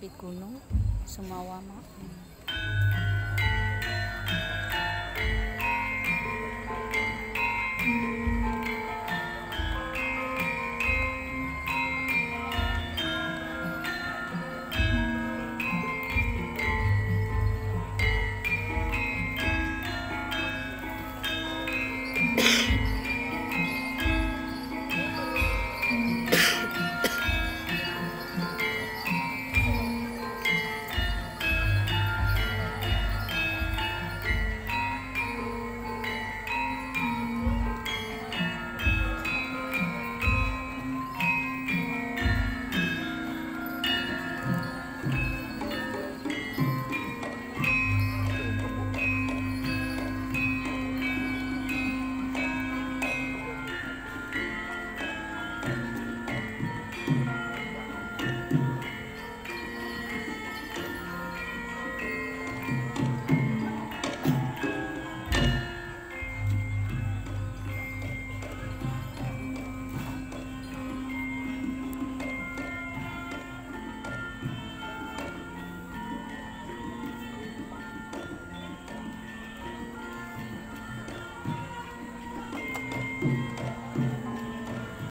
Bukit Gunung Semawa Makmur.